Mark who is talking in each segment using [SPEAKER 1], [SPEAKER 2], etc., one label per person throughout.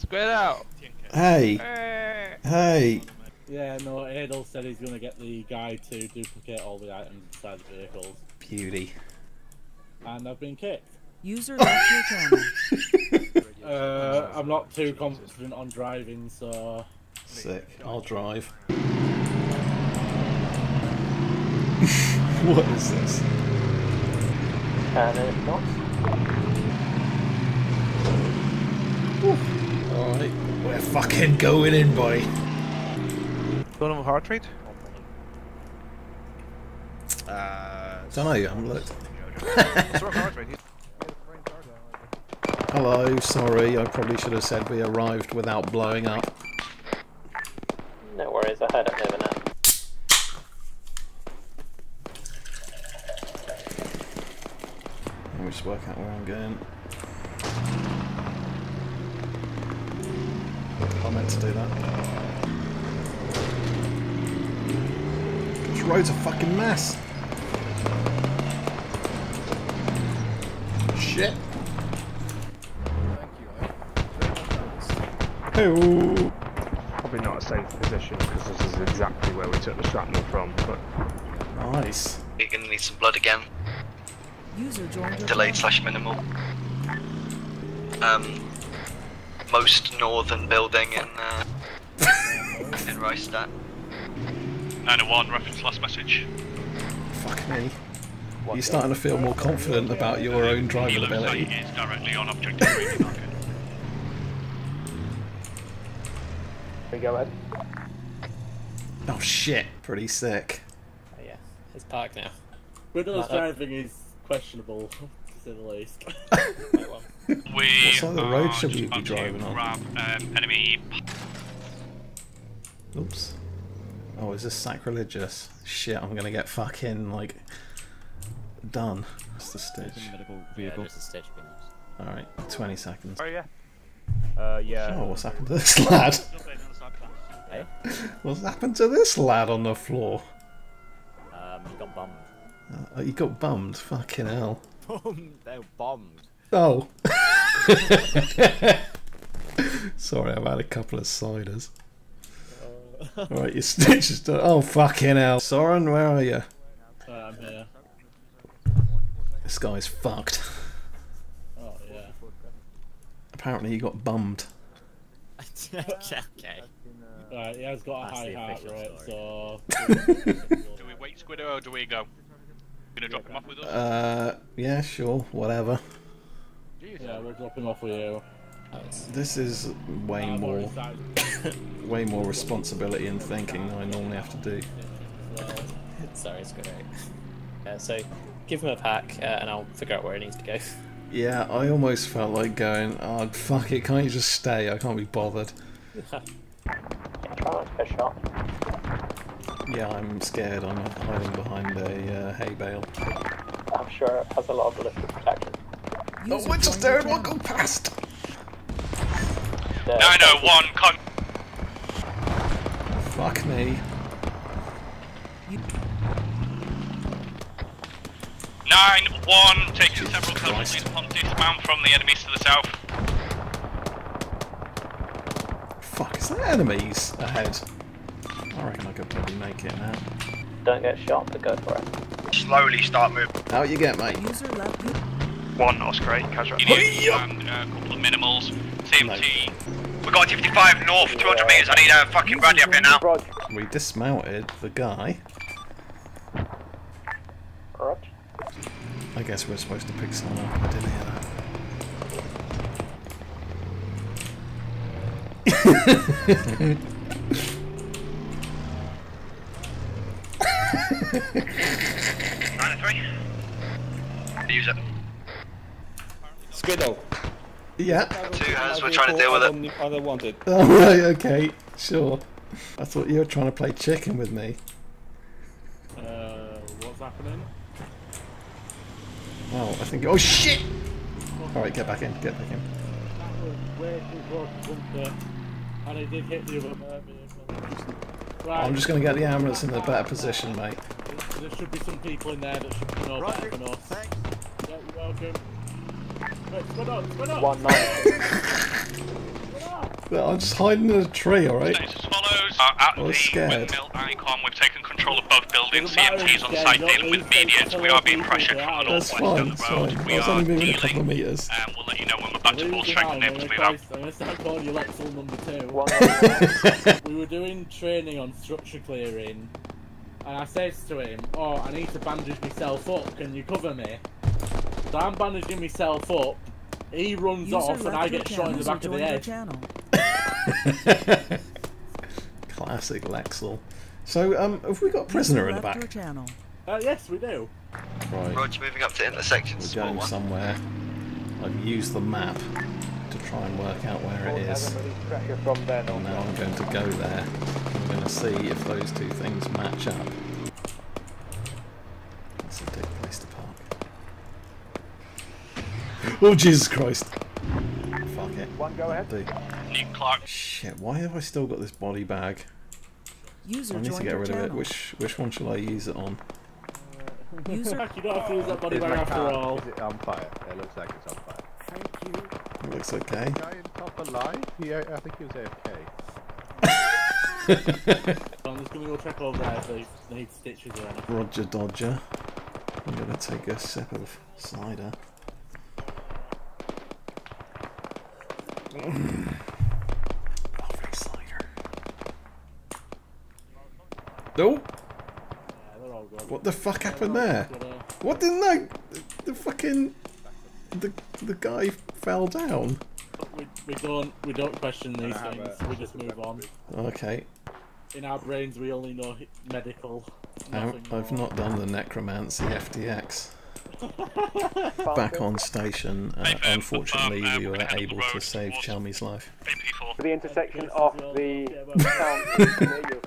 [SPEAKER 1] Square out.
[SPEAKER 2] Hey,
[SPEAKER 1] Hey.
[SPEAKER 2] hey.
[SPEAKER 3] Yeah, no, Adel said he's going to get the guy to duplicate all the items inside the vehicles.
[SPEAKER 2] Beauty.
[SPEAKER 3] And I've been kicked.
[SPEAKER 4] User left your channel.
[SPEAKER 3] Uh, I'm not too confident on driving, so...
[SPEAKER 2] Sick. I'll drive. what is this?
[SPEAKER 5] And not.
[SPEAKER 2] Alright. We're fucking going in, boy.
[SPEAKER 1] Going on heart rate?
[SPEAKER 6] Uh,
[SPEAKER 2] Don't know, I haven't looked.
[SPEAKER 1] What's wrong heart rate?
[SPEAKER 2] Hello, sorry, I probably should have said we arrived without blowing up.
[SPEAKER 5] No worries, I heard it over now.
[SPEAKER 2] Let me just work out where I'm going. I meant to do that. This road's a fucking mess. Shit. Hey,
[SPEAKER 7] Probably not a safe position because this is exactly where we took the shrapnel from. But
[SPEAKER 2] nice.
[SPEAKER 8] You're gonna need some blood again.
[SPEAKER 4] User joined
[SPEAKER 8] Delayed slash minimal. Um, most northern building in uh, in Reichstadt.
[SPEAKER 9] 901, reference last message.
[SPEAKER 2] Fuck me. You're starting to feel more confident about your own driving
[SPEAKER 9] Kilo
[SPEAKER 2] ability.
[SPEAKER 9] site is directly on objective reading marker.
[SPEAKER 5] We go ahead.
[SPEAKER 2] Oh shit, pretty sick.
[SPEAKER 5] Oh, yeah, it's parked now.
[SPEAKER 3] Riddler's
[SPEAKER 5] uh,
[SPEAKER 3] driving is questionable, to say the least.
[SPEAKER 9] We
[SPEAKER 2] What side of the road
[SPEAKER 9] are
[SPEAKER 2] should
[SPEAKER 9] just
[SPEAKER 2] we be driving on?
[SPEAKER 9] grab um, enemy
[SPEAKER 2] Oops. Oh, is this sacrilegious? Shit, I'm gonna get fucking, like, done. That's the stitch.
[SPEAKER 5] vehicle. Yeah, stitch
[SPEAKER 2] Alright, 20 seconds.
[SPEAKER 7] oh yeah, uh, yeah.
[SPEAKER 2] Oh, what's happened to this lad?
[SPEAKER 5] Hey?
[SPEAKER 2] What's happened to this lad on the floor?
[SPEAKER 5] Um, you got bummed.
[SPEAKER 2] Oh, he got bummed. Fucking hell.
[SPEAKER 5] Bombed. They were bombed.
[SPEAKER 2] Oh. Sorry, I've had a couple of ciders. Alright, your stitch is done. Oh, fucking hell. Soren, where are you?
[SPEAKER 3] Uh, I'm here.
[SPEAKER 2] This guy's fucked.
[SPEAKER 3] Oh, yeah.
[SPEAKER 2] Apparently, he got bummed.
[SPEAKER 5] okay.
[SPEAKER 3] Right, he has got a
[SPEAKER 5] That's
[SPEAKER 3] high heart
[SPEAKER 5] official
[SPEAKER 3] rate,
[SPEAKER 5] story.
[SPEAKER 3] so...
[SPEAKER 9] Do we wait Squiddo or do we go? Gonna drop him off with us?
[SPEAKER 2] Uh, yeah, sure, whatever.
[SPEAKER 3] yeah, we'll drop him off with you.
[SPEAKER 2] This is way more, way more responsibility and thinking than I normally have to do.
[SPEAKER 3] so-
[SPEAKER 5] Sorry, it's good. Right. Yeah, so give him a pack uh, and I'll figure out where he needs to go.
[SPEAKER 2] Yeah, I almost felt like going, oh, fuck it, can't you just stay? I can't be bothered.
[SPEAKER 5] Try not to get shot.
[SPEAKER 2] Yeah, I'm scared. I'm hiding behind a uh, hay bale.
[SPEAKER 5] I'm sure it has a lot of ballistic protection.
[SPEAKER 2] Oh,
[SPEAKER 4] User
[SPEAKER 2] we're just
[SPEAKER 4] joined
[SPEAKER 2] there and we'll go past!
[SPEAKER 5] The-
[SPEAKER 9] 901, con-
[SPEAKER 2] Fuck me.
[SPEAKER 9] 9-1, taking several casualties upon dismount from the enemies to the south.
[SPEAKER 2] Fuck, is there enemies ahead? I reckon I could probably make it now.
[SPEAKER 5] Don't get shot, but go for it.
[SPEAKER 8] Slowly start moving.
[SPEAKER 2] Out you get, mate.
[SPEAKER 4] User left your
[SPEAKER 7] One Oscar 8 casualty.
[SPEAKER 9] Idiots and uh, a couple of minimals. CMT.
[SPEAKER 8] We got 55 north, 200 meters. I need a fucking brandy up here now.
[SPEAKER 5] Roger.
[SPEAKER 2] We dismounted the guy.
[SPEAKER 5] Roger.
[SPEAKER 2] I guess we're supposed to pick someone up. I didn't hear that.
[SPEAKER 8] Nine three. Use it.
[SPEAKER 6] Squiddo.
[SPEAKER 2] Yeah.
[SPEAKER 8] Two hands, we're trying to deal with it.
[SPEAKER 6] I don't want it.
[SPEAKER 2] Oh, right, okay. Sure. I thought you were trying to play chicken with me.
[SPEAKER 3] Uh, what's happening?
[SPEAKER 2] Oh, I think. Oh, shit! Alright, get back in. Get back in.
[SPEAKER 3] That was way too close to bunker. And it did hit the other. Right,
[SPEAKER 2] I'm just going to get the ambulance in a better position, mate.
[SPEAKER 3] there should be some people in there that should know better than us. Thanks. Yeah, you're welcome.
[SPEAKER 5] One nine.
[SPEAKER 2] I'm just hiding in a tree, alright?
[SPEAKER 9] Status follows. Uh, at
[SPEAKER 2] I was
[SPEAKER 9] the
[SPEAKER 2] scared.
[SPEAKER 9] icon, we've taken control of both buildings.
[SPEAKER 3] Doesn't
[SPEAKER 9] CMT's on site dealing with
[SPEAKER 3] don't lose
[SPEAKER 9] immediate.
[SPEAKER 3] control
[SPEAKER 9] We are being pressured from the.
[SPEAKER 2] That's
[SPEAKER 9] northwest
[SPEAKER 2] fine,
[SPEAKER 9] of the road.
[SPEAKER 2] fine.
[SPEAKER 9] We
[SPEAKER 2] I
[SPEAKER 9] are
[SPEAKER 2] only moving a couple of meters.
[SPEAKER 9] Um, we'll let you know when we're back to full strength and able to move out.
[SPEAKER 3] I'm gonna start calling you Lexel number two. we were doing training on structure clearing, and I says to him, "Oh, I need to bandage myself up. Can you cover me?" So I'm bandaging myself up. He runs
[SPEAKER 4] User
[SPEAKER 3] off, and I get shot in the back of the
[SPEAKER 4] User joined your
[SPEAKER 3] head.
[SPEAKER 4] channel.
[SPEAKER 2] Classic Lexel. So, um, have we got a prisoner in the
[SPEAKER 4] Left your
[SPEAKER 2] back?
[SPEAKER 4] channel.
[SPEAKER 3] Uh, yes, we do.
[SPEAKER 2] Right,
[SPEAKER 8] Roger, moving up to intersection.
[SPEAKER 2] we're going
[SPEAKER 8] one.
[SPEAKER 2] somewhere. I've used the map to try and work out where it is.
[SPEAKER 7] from there,
[SPEAKER 2] And now I'm going to go there. I'm going to see if those two things match up. That's a dick place to park. Oh, Jesus Christ. Fuck it.
[SPEAKER 7] One, go ahead.
[SPEAKER 2] Do.
[SPEAKER 9] Nick Clark.
[SPEAKER 2] Shit, why have I still got this body bag?
[SPEAKER 4] User
[SPEAKER 2] I need to get
[SPEAKER 4] your
[SPEAKER 2] rid of it. Which which one shall I use it on?
[SPEAKER 4] User
[SPEAKER 3] you don't have to use that body
[SPEAKER 6] Is
[SPEAKER 3] bag after
[SPEAKER 6] car-
[SPEAKER 3] all.
[SPEAKER 6] Is it on fire? It looks like it's on fire.
[SPEAKER 3] Thank you.
[SPEAKER 2] It looks okay.
[SPEAKER 6] The Guy in top alive? He, I think he was AFK.
[SPEAKER 3] I'm just gonna go check over there if they need stitches or anything.
[SPEAKER 2] Roger Dodger. I'm gonna take a sip of cider. Lovely cider.
[SPEAKER 3] Yeah, they're all good.
[SPEAKER 2] what the fuck happened there? What didn't I? The fucking the the guy fell down.
[SPEAKER 3] we, we don't we don't question these things.
[SPEAKER 6] a-
[SPEAKER 3] we just move on.
[SPEAKER 2] Okay,
[SPEAKER 3] In our brains, we only know medical.
[SPEAKER 2] I've, I've
[SPEAKER 3] more.
[SPEAKER 2] not done the necromancy FTX. Back on station. Uh, unfortunately, we were able to save Chelmy's life.
[SPEAKER 9] AP4.
[SPEAKER 7] For the intersection of the
[SPEAKER 3] Yeah,
[SPEAKER 7] town near.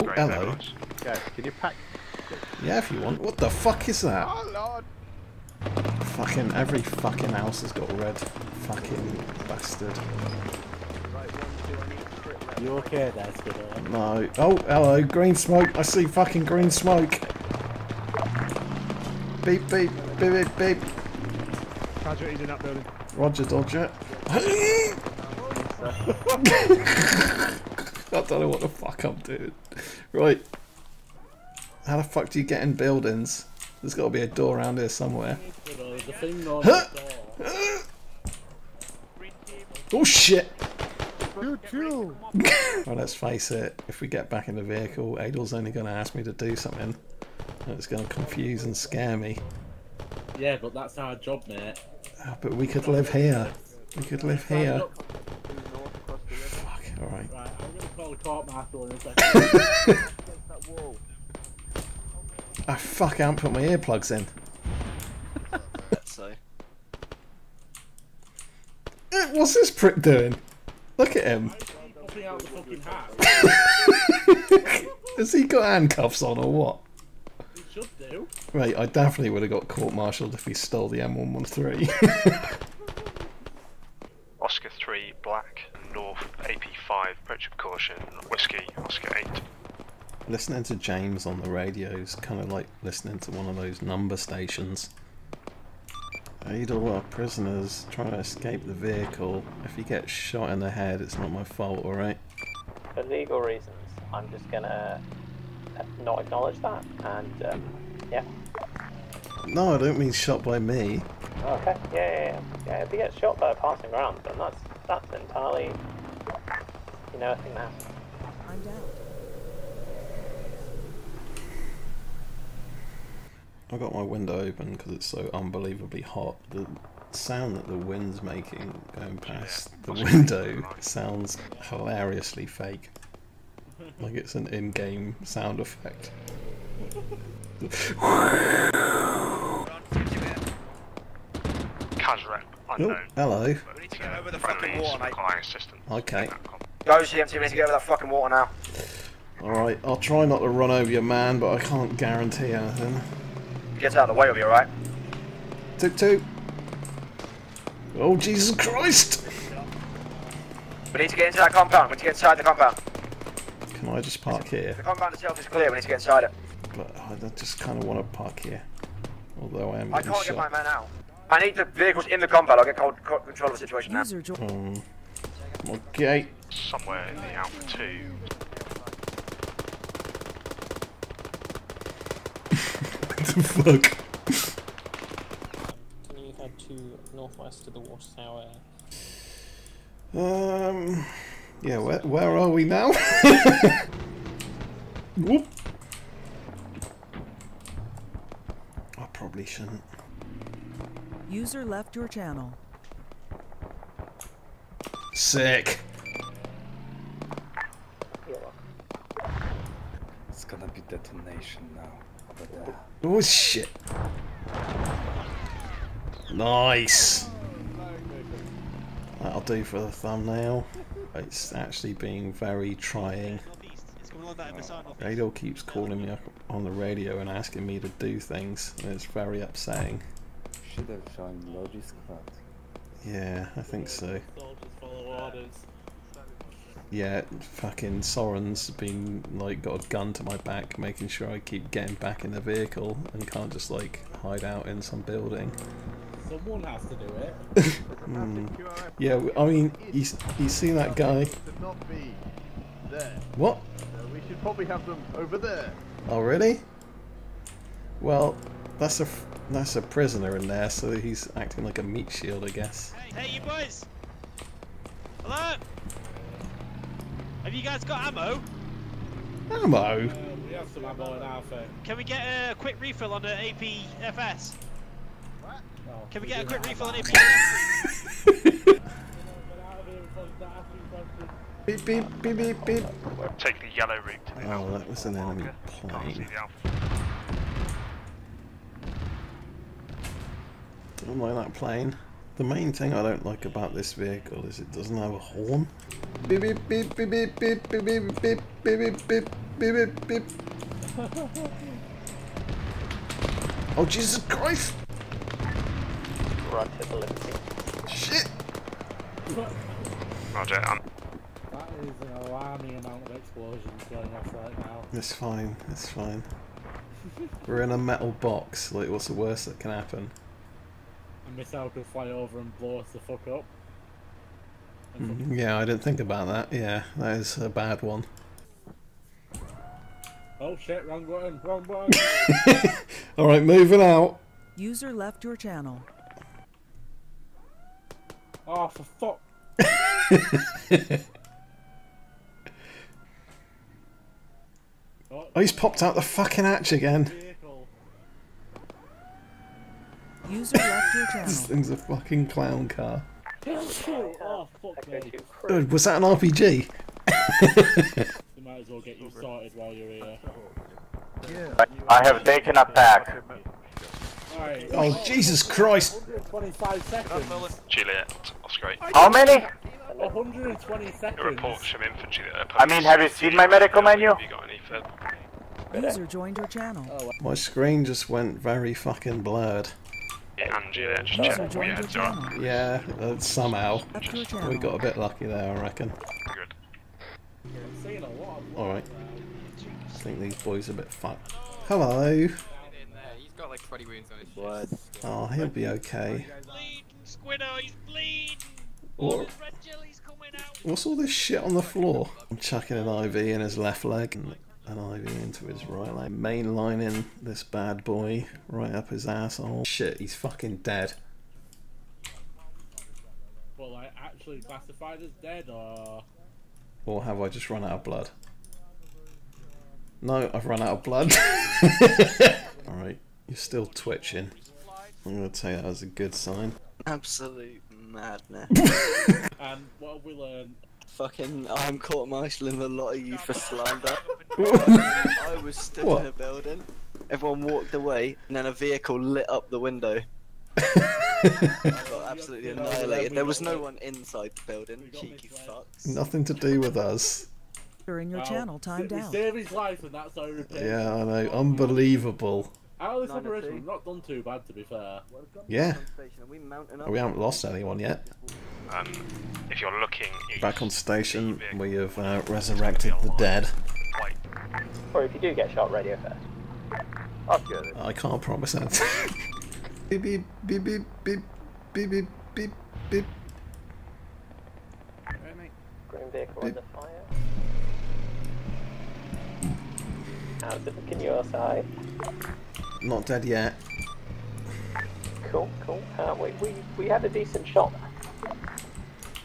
[SPEAKER 2] Oh, hello.
[SPEAKER 6] Guys, can you pack?
[SPEAKER 2] Yeah, if you want. What the fuck is that?
[SPEAKER 6] Oh lord!
[SPEAKER 2] Fucking every fucking house has got red. Fucking bastard.
[SPEAKER 3] You okay there, Skidder?
[SPEAKER 2] No. Oh, hello. Green smoke. I see fucking green smoke. Beep, beep, beep, beep, beep.
[SPEAKER 7] Casualties in that building.
[SPEAKER 2] Roger Dodger. I don't know what the fuck I'm doing. Right. How the fuck do you get in buildings? There's got to be a door around here somewhere.
[SPEAKER 3] Skidder, there's a thing on
[SPEAKER 2] Huh?
[SPEAKER 3] the door.
[SPEAKER 2] Oh shit!
[SPEAKER 6] Choo choo!
[SPEAKER 2] Well, let's face it, if we get back in the vehicle, Adel's only going to ask me to do something. And it's going to confuse and scare me.
[SPEAKER 3] Yeah, but that's our job, mate.
[SPEAKER 2] Ah, but we could live here. We could live here. Fuck, alright.
[SPEAKER 3] Right, I'm gonna call a court martial in a second.
[SPEAKER 2] Ah, fuck, I haven't put my earplugs in.
[SPEAKER 8] So,
[SPEAKER 2] What's this prick doing? Look at him.
[SPEAKER 3] Popping out the fucking hat.
[SPEAKER 2] Has he got handcuffs on or what?
[SPEAKER 3] He should do.
[SPEAKER 2] Right, I definitely would have got court-martialed if he stole the M113.
[SPEAKER 1] Oscar 3, Black, North, AP5, approach with caution, Whiskey, Oscar 8.
[SPEAKER 2] listening to James on the radio is kind of like listening to one of those number stations. Adel, our prisoners trying to escape the vehicle. If he gets shot in the head, it's not my fault, alright?
[SPEAKER 5] For legal reasons, I'm just gonna uh, not acknowledge that, and um, yeah.
[SPEAKER 2] No, I don't mean shot by me.
[SPEAKER 5] Okay, yeah, yeah, yeah. Yeah, if he gets shot by a passing round, then that's that's entirely, you know, a thing that happens.
[SPEAKER 4] I'm down.
[SPEAKER 2] I got my window open because it's so unbelievably hot. The sound that the wind's making going past the window sounds hilariously fake. Like it's an in-game sound effect.
[SPEAKER 1] Kaz rep,
[SPEAKER 2] Oh, hello.
[SPEAKER 1] We need to get over the fucking water, mate. assistant.
[SPEAKER 2] Okay.
[SPEAKER 10] Go CMT, we need to get over that fucking water now.
[SPEAKER 2] Alright, I'll try not to run over your man, but I can't guarantee anything.
[SPEAKER 10] Get out of the way, will be alright.
[SPEAKER 2] Toot toot. Oh, Jesus Christ!
[SPEAKER 10] We need to get into that compound, we need to get inside the compound.
[SPEAKER 2] Can I just park here?
[SPEAKER 10] The compound itself is clear, we need to get inside it.
[SPEAKER 2] But I just kind of want to park here. Although I am
[SPEAKER 10] I can't get my man out. I need the vehicles in the compound. I'll get co- co- control of the situation now.
[SPEAKER 2] Um, okay.
[SPEAKER 1] Somewhere in the Alpha 2.
[SPEAKER 2] The fuck?
[SPEAKER 11] Can you head to northwest to the water tower?
[SPEAKER 2] Um. Yeah, where, where are we now? Whoop. I probably shouldn't.
[SPEAKER 4] User left your channel.
[SPEAKER 2] Sick.
[SPEAKER 12] It's gonna be detonation now.
[SPEAKER 2] Oh shit. Nice. That'll do for the thumbnail. It's actually being very trying. Radar keeps calling me up on the radio and asking me to do things, and it's very upsetting.
[SPEAKER 12] should have Logi
[SPEAKER 2] Yeah, I think so.
[SPEAKER 3] Soldiers follow orders.
[SPEAKER 2] Yeah, fucking Soren's been like got a gun to my back, making sure I keep getting back in the vehicle and can't just like hide out in some building.
[SPEAKER 3] Someone has to do it.
[SPEAKER 2] Hmm. Yeah, I mean, you, s- you see that guy?
[SPEAKER 6] Not be there.
[SPEAKER 2] What?
[SPEAKER 6] Uh, we should probably have them over there.
[SPEAKER 2] Oh, really? Well, that's a f- that's a prisoner in there, so he's acting like a meat shield, I guess.
[SPEAKER 13] Hey, hey, you boys! Hello? Have you guys got ammo?
[SPEAKER 2] Ammo.
[SPEAKER 3] Uh, we have some ammo in our thing.
[SPEAKER 13] Can we get a quick refill on the APFS?
[SPEAKER 3] No,
[SPEAKER 13] Can we
[SPEAKER 3] we
[SPEAKER 13] get a quick refill on
[SPEAKER 3] have
[SPEAKER 13] APFS?
[SPEAKER 2] Beep beep beep beep beep.
[SPEAKER 1] Take the yellow route to the
[SPEAKER 2] Oh,
[SPEAKER 1] Alpha.
[SPEAKER 2] that was an enemy
[SPEAKER 1] Can't see
[SPEAKER 2] plane.
[SPEAKER 1] the Alpha.
[SPEAKER 2] Don't like that plane. The main thing I don't like about this vehicle is it doesn't have a horn. Beep beep beep beep beep beep beep beep beep beep beep beep beep beep beep. Oh Jesus Christ!
[SPEAKER 5] Roger the Liberty.
[SPEAKER 2] Shit!
[SPEAKER 1] Roger, um,
[SPEAKER 3] That is an alarming amount of explosions going off right now.
[SPEAKER 2] It's fine. It's fine. We're in a metal box. Like, what's the worst that can happen?
[SPEAKER 3] A missile could fly over and blow us the fuck up. And
[SPEAKER 2] Mhm, Yeah, I didn't think about that. Yeah, that is a bad one.
[SPEAKER 3] Oh shit, wrong button, wrong button.
[SPEAKER 2] All right, moving out.
[SPEAKER 4] User left your channel.
[SPEAKER 3] oh, for fuck.
[SPEAKER 2] Oh, he's popped out the fucking hatch again.
[SPEAKER 3] Vehicle.
[SPEAKER 4] User left your
[SPEAKER 2] This thing's a fucking clown car.
[SPEAKER 3] oh, fuck me.
[SPEAKER 2] Was that an RPG?
[SPEAKER 3] We might as well get you sorted while you're here.
[SPEAKER 10] I have taken a pack.
[SPEAKER 3] Alright.
[SPEAKER 2] Oh, Jesus Christ!
[SPEAKER 3] 125 seconds.
[SPEAKER 1] Juliet, Oscar 8.
[SPEAKER 10] How many?
[SPEAKER 3] 120 seconds.
[SPEAKER 1] report from infantry
[SPEAKER 10] I mean, have you seen my medical menu?
[SPEAKER 1] Have you got any further?
[SPEAKER 4] User joined your channel.
[SPEAKER 2] My screen just went very fucking blurred.
[SPEAKER 1] Yeah, and Juliet, just check.
[SPEAKER 4] joined
[SPEAKER 1] Yeah,
[SPEAKER 4] your
[SPEAKER 1] it's alright.
[SPEAKER 2] Yeah, uh, somehow.
[SPEAKER 4] Left your
[SPEAKER 2] We got a bit lucky there, I reckon.
[SPEAKER 1] Good.
[SPEAKER 3] Seeing a lot of
[SPEAKER 2] Alright. I think these boys are a bit fucked. Hello.
[SPEAKER 11] He's got like 20 wounds on his
[SPEAKER 12] Blood.
[SPEAKER 2] Oh, he'll be okay.
[SPEAKER 13] bleeding, he's bleeding!
[SPEAKER 2] What?
[SPEAKER 13] Red jelly's coming out!
[SPEAKER 2] What's all this shit on the floor? I'm chucking an IV in his left leg and an IV into his right leg. Mainlining this bad boy right up his asshole. Shit, he's fucking dead.
[SPEAKER 3] Well, I actually classified as dead, or...
[SPEAKER 2] Or have I just run out of blood? No, I've run out of blood. Alright, you're still twitching. I'm gonna take that as a good sign.
[SPEAKER 14] Absolute madness.
[SPEAKER 3] And what have we learned?
[SPEAKER 14] Fucking, I'm court martialing a lot of you for slander. I was stood
[SPEAKER 2] What?
[SPEAKER 14] in a building, everyone walked away, and then a vehicle lit up the window. I got absolutely annihilated. There was no one inside the building, cheeky fucks.
[SPEAKER 2] Nothing to do with us.
[SPEAKER 4] User in your
[SPEAKER 3] Well,
[SPEAKER 4] channel timed
[SPEAKER 3] we
[SPEAKER 4] out.
[SPEAKER 3] saved his life, and that's how we repay.
[SPEAKER 2] Yeah, I know. Unbelievable.
[SPEAKER 3] Out of this operation, we've not done too bad, to be fair.
[SPEAKER 2] Yeah.
[SPEAKER 14] We up?
[SPEAKER 2] We haven't lost anyone yet.
[SPEAKER 1] Um, if you're looking
[SPEAKER 2] Back on station, we have uh, resurrected the dead.
[SPEAKER 1] Wait,
[SPEAKER 5] Or if you do get shot, radio first.
[SPEAKER 6] I'll.
[SPEAKER 2] I can't promise anything. Beep beep beep beep beep beep beep beep beep.
[SPEAKER 5] Green vehicle under fire. How's it looking your side?
[SPEAKER 2] Not dead yet.
[SPEAKER 5] Cool, cool. Uh, we, we, we had a decent shot.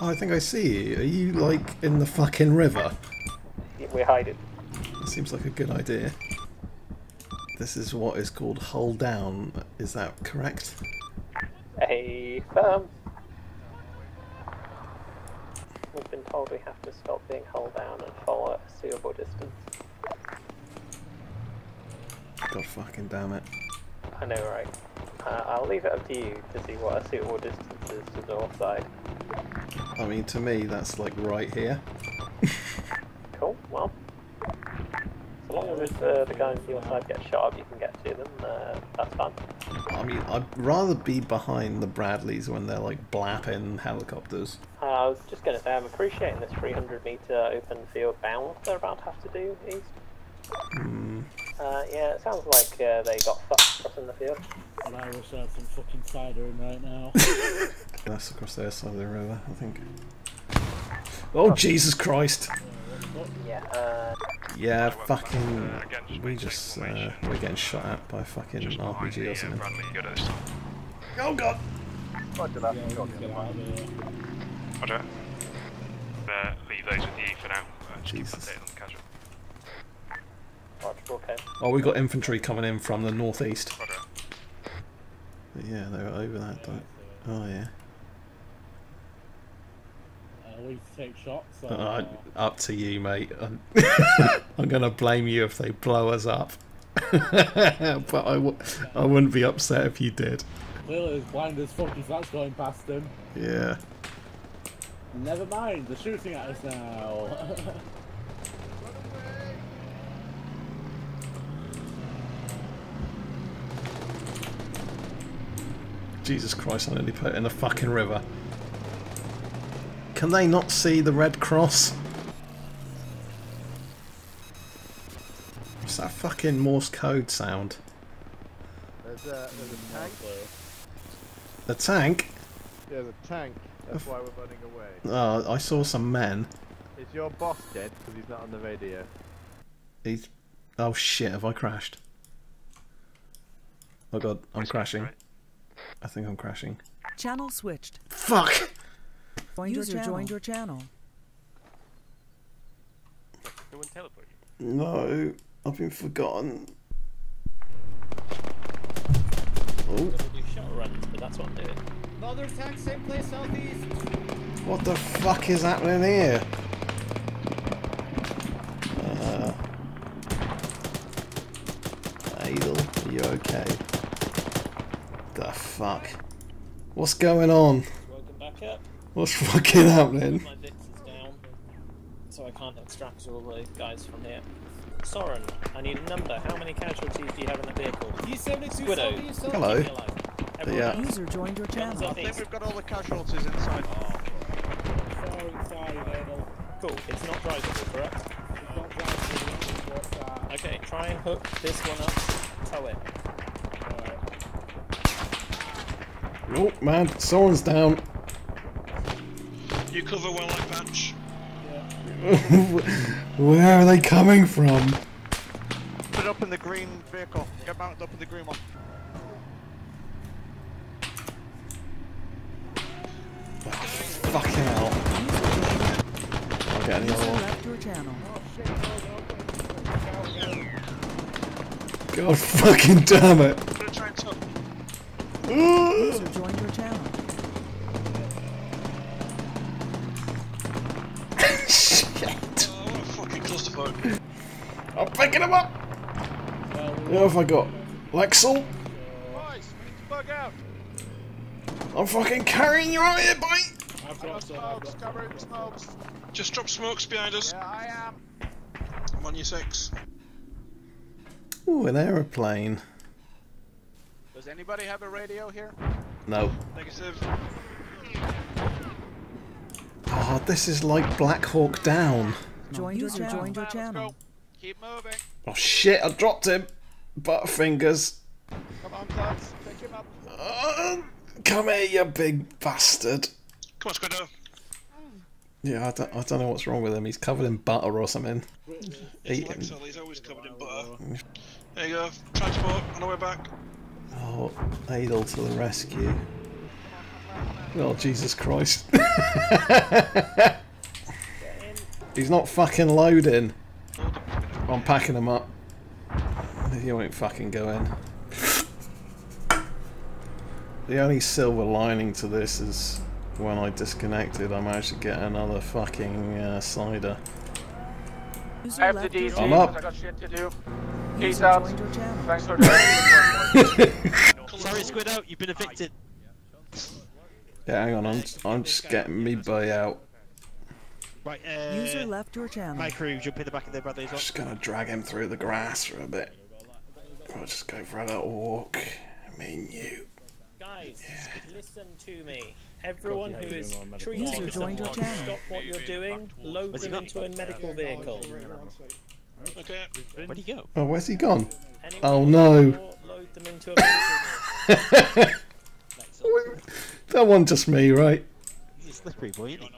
[SPEAKER 2] Oh, I think I see you. Are you like in the fucking river?
[SPEAKER 5] We're hiding.
[SPEAKER 2] That seems like a good idea. This is what is called hull down. Is that correct?
[SPEAKER 5] A firm. We've been told we have to stop being hull down and follow a suitable distance.
[SPEAKER 2] God fucking damn it.
[SPEAKER 5] I know, right? Uh, I'll leave it up to you to see what a suitable distance is to the north side.
[SPEAKER 2] I mean, to me, that's like right here.
[SPEAKER 5] Cool, well. So long as uh, the guys on your side get shot up, you can get to them, uh, that's fine.
[SPEAKER 2] I mean, I'd rather be behind the Bradleys when they're like blapping helicopters.
[SPEAKER 5] Uh, I was just going to say, I'm appreciating this 300 metre open field bound they're about to have to do east.
[SPEAKER 2] Hmm.
[SPEAKER 5] Uh, yeah, it sounds like uh, they got fucked crossing the field.
[SPEAKER 3] And I wish I had some fucking cider in right now.
[SPEAKER 2] That's across their side of the river, I think. Oh, Jesus Christ!
[SPEAKER 5] Yeah, uh,
[SPEAKER 2] Yeah, fucking. We just. Uh, we're getting shot at by fucking RPG or something. Oh god!
[SPEAKER 3] Roger that. Yeah, let's out.
[SPEAKER 1] Roger. Uh, leave those with you for now. Uh, just keep
[SPEAKER 2] Jesus.
[SPEAKER 1] updated on the casual.
[SPEAKER 5] Roger, okay.
[SPEAKER 2] Oh, we got infantry coming in from the northeast.
[SPEAKER 1] Roger.
[SPEAKER 2] Yeah, they were over that. Don't... Oh yeah.
[SPEAKER 3] Uh, we take shots. So,
[SPEAKER 2] Uh, up to you, mate. I'm, I'm gonna blame you if they blow us up. but I w- I wouldn't be upset if you did.
[SPEAKER 3] Clearly, as blind as fuck if that's going past him.
[SPEAKER 2] Yeah.
[SPEAKER 3] Never mind, they're shooting at us now.
[SPEAKER 2] Jesus Christ, I nearly put it in the fucking river. Can they not see the Red Cross? What's that fucking Morse code sound?
[SPEAKER 6] There's a, there's a tank.
[SPEAKER 2] The tank?
[SPEAKER 6] Yeah, there's a tank. That's why we're running away.
[SPEAKER 2] Oh, I saw some men.
[SPEAKER 6] Is your boss dead? Because he's not on the radio.
[SPEAKER 2] He's. Oh shit, have I crashed? Oh god, I'm crashing. I think I'm crashing.
[SPEAKER 4] Channel switched.
[SPEAKER 2] Fuck!
[SPEAKER 4] Joined User
[SPEAKER 3] channel.
[SPEAKER 4] joined your channel.
[SPEAKER 1] No one teleport you.
[SPEAKER 2] No, I've been forgotten. Oh,
[SPEAKER 11] runs, but that's what I'm doing.
[SPEAKER 13] Another attack, same place, southeast.
[SPEAKER 2] what the fuck is happening here? Uh, Adel, are you okay? The fuck? What's going on?
[SPEAKER 11] Back up.
[SPEAKER 2] What's fucking happening?
[SPEAKER 11] My VIX is down, so I can't extract all the guys from here. Soren, I need a number. How many casualties do you have in the vehicle?
[SPEAKER 13] D72
[SPEAKER 11] Widow.
[SPEAKER 13] southeast, southeast.
[SPEAKER 2] Hello.
[SPEAKER 11] Keep me
[SPEAKER 2] Yeah.
[SPEAKER 4] User joined your channel.
[SPEAKER 11] up east.
[SPEAKER 13] we've got all the casualties inside.
[SPEAKER 3] sorry, sorry, Adel.
[SPEAKER 11] Cool, it's not drivable, correct?
[SPEAKER 3] It's not driving, what's that?
[SPEAKER 11] Okay, try and hook this one up, tow it.
[SPEAKER 2] Oh man, someone's down.
[SPEAKER 13] You cover while I patch.
[SPEAKER 2] Where are they coming from?
[SPEAKER 13] Put it up in the green vehicle. Get mounted up in the green one.
[SPEAKER 2] Fucking hell. I'll get any one.
[SPEAKER 4] left your channel.
[SPEAKER 2] God fucking damn it.
[SPEAKER 13] Put a train up.
[SPEAKER 4] User joined your channel.
[SPEAKER 2] Shit.
[SPEAKER 13] Oh, fucking clusterfuck.
[SPEAKER 2] I'm picking him up. What have I got? Lexel?
[SPEAKER 13] Boys, we need to bug out.
[SPEAKER 2] I'm fucking carrying you out here, boy.
[SPEAKER 3] I've got
[SPEAKER 13] Smokes,
[SPEAKER 3] got
[SPEAKER 13] cover the smokes. Just drop smokes behind us. Yeah, I am. I'm on your six.
[SPEAKER 2] Ooh, an aeroplane.
[SPEAKER 13] Does anybody have a radio here?
[SPEAKER 2] No.
[SPEAKER 13] Negative.
[SPEAKER 2] Oh, ah, this is like Black Hawk Down.
[SPEAKER 4] Joined your
[SPEAKER 3] User
[SPEAKER 4] channel.
[SPEAKER 3] joined
[SPEAKER 4] your channel.
[SPEAKER 13] Keep moving.
[SPEAKER 2] Oh shit, I dropped him. Butterfingers.
[SPEAKER 13] Come on, Clarks. Pick him up.
[SPEAKER 2] Um, come here, you big bastard.
[SPEAKER 9] Come on, Squiddo.
[SPEAKER 2] Yeah, I don't, I don't know what's wrong with him. He's covered in butter or something.
[SPEAKER 9] He's
[SPEAKER 2] Eating.
[SPEAKER 9] like Sully, he's always covered in butter. There you go. Transport on the way back.
[SPEAKER 2] Oh, Adel to the rescue. Oh, Jesus Christ. He's not fucking loading. I'm packing him up. He won't fucking go in. The only silver lining to this is when I disconnected, I managed to get another fucking uh, cider.
[SPEAKER 10] I have the DC,
[SPEAKER 2] I'm up.
[SPEAKER 10] I got shit to do. Peace out.
[SPEAKER 4] joined your channel.
[SPEAKER 10] Thanks for joining.
[SPEAKER 13] Sorry, Squiddo, you've been evicted.
[SPEAKER 2] Yeah, hang on, I'm, I'm just getting me boy out.
[SPEAKER 13] Right, uh...
[SPEAKER 4] User left your channel.
[SPEAKER 13] My crew, jump in the back of their Bradley's
[SPEAKER 2] Just gonna drag him through the grass for a bit. I'll just go for a little walk. Me and you.
[SPEAKER 11] Guys, listen to me. Everyone who is
[SPEAKER 4] User
[SPEAKER 11] treating
[SPEAKER 4] joined your
[SPEAKER 11] someone,
[SPEAKER 4] channel.
[SPEAKER 11] stop what you're doing, load
[SPEAKER 13] Where's
[SPEAKER 11] them into a medical vehicle.
[SPEAKER 9] Okay.
[SPEAKER 13] Where'd he go?
[SPEAKER 2] Oh, where's he gone?
[SPEAKER 11] Anyone
[SPEAKER 2] Oh
[SPEAKER 11] who's
[SPEAKER 2] no.
[SPEAKER 11] Short, them into a
[SPEAKER 2] that wasn't just me, right?
[SPEAKER 13] He's a slippery boy, isn't he?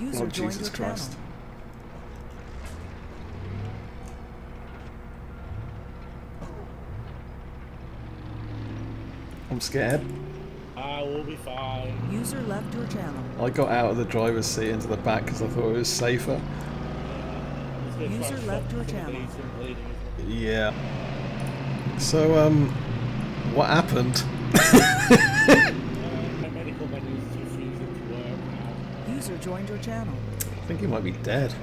[SPEAKER 4] User
[SPEAKER 2] Oh, Jesus
[SPEAKER 4] your channel.
[SPEAKER 2] Christ. I'm scared.
[SPEAKER 3] I will be fine.
[SPEAKER 4] User left your channel.
[SPEAKER 2] I got out of the driver's seat into the back because I thought it was safer.
[SPEAKER 3] Let's go try
[SPEAKER 4] User left your channel.
[SPEAKER 3] these from bleeding.
[SPEAKER 2] Yeah. So, um, what happened?
[SPEAKER 3] My medical menu is refusing to work now.
[SPEAKER 4] User joined your channel.
[SPEAKER 2] I think he might be dead.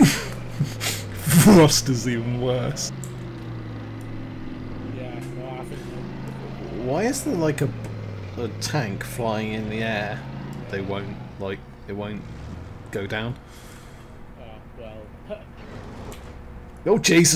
[SPEAKER 2] Frost is even worse.
[SPEAKER 3] Yeah, no,
[SPEAKER 2] Why is there like a, a tank flying in the air? They won't like it won't go down. Oh Jesus!